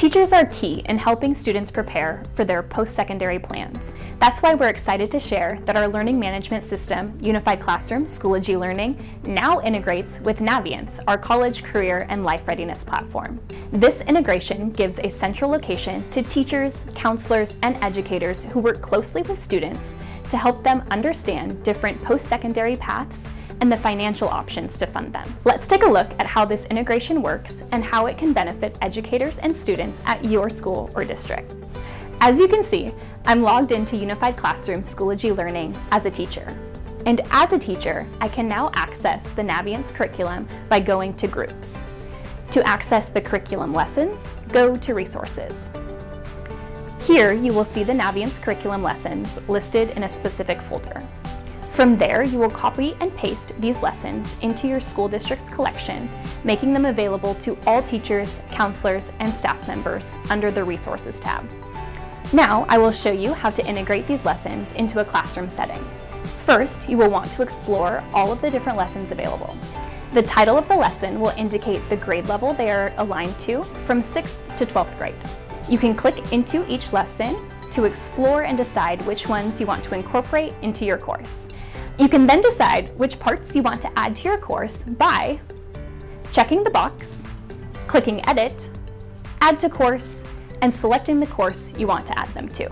Teachers are key in helping students prepare for their post-secondary plans. That's why we're excited to share that our learning management system, Unified Classroom Schoology Learning, now integrates with Naviance, our college career and life readiness platform. This integration gives a central location to teachers, counselors, and educators who work closely with students to help them understand different post-secondary paths and the financial options to fund them. Let's take a look at how this integration works and how it can benefit educators and students at your school or district. As you can see, I'm logged into Unified Classroom Schoology Learning as a teacher. And as a teacher, I can now access the Naviance curriculum by going to Groups. To access the curriculum lessons, go to Resources. Here, you will see the Naviance curriculum lessons listed in a specific folder. From there, you will copy and paste these lessons into your school district's collection, making them available to all teachers, counselors, and staff members under the Resources tab. Now, I will show you how to integrate these lessons into a classroom setting. First, you will want to explore all of the different lessons available. The title of the lesson will indicate the grade level they are aligned to from 6th to 12th grade. You can click into each lesson to explore and decide which ones you want to incorporate into your course. You can then decide which parts you want to add to your course by checking the box, clicking Edit, Add to Course, and selecting the course you want to add them to.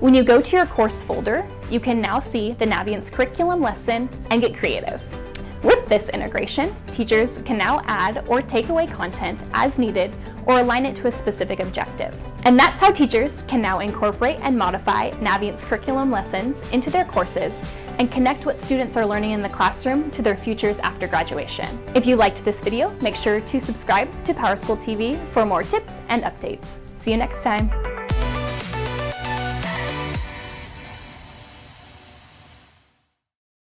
When you go to your course folder, you can now see the Naviance curriculum lesson and get creative. With this integration, teachers can now add or take away content as needed or align it to a specific objective. And that's how teachers can now incorporate and modify Naviance curriculum lessons into their courses and connect what students are learning in the classroom to their futures after graduation. If you liked this video, make sure to subscribe to PowerSchool TV for more tips and updates. See you next time.